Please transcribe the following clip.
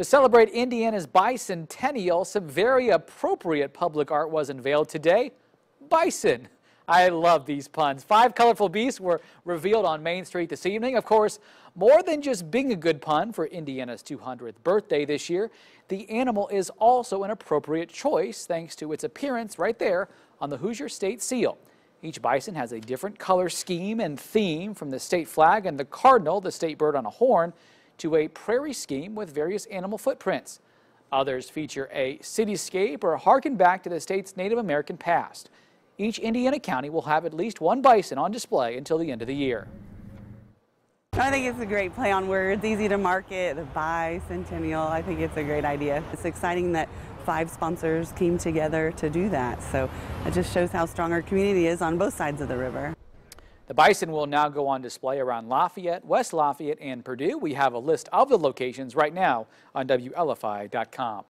To celebrate Indiana's bicentennial, some very appropriate public art was unveiled today. Bison. I love these puns. Five colorful beasts were revealed on Main Street this evening. Of course, more than just being a good pun for Indiana's 200th birthday this year, the animal is also an appropriate choice thanks to its appearance right there on the Hoosier State Seal. Each bison has a different color scheme and theme from the state flag and the cardinal, the state bird on a horn, to a prairie scheme with various animal footprints. Others feature a cityscape or harken back to the state's Native American past. Each Indiana county will have at least one bison on display until the end of the year. I think it's a great play on words, easy to market, the bicentennial. I think it's a great idea. It's exciting that five sponsors came together to do that. So it just shows how strong our community is on both sides of the river. The bison will now go on display around Lafayette, West Lafayette, and Purdue. We have a list of the locations right now on WLFI.com.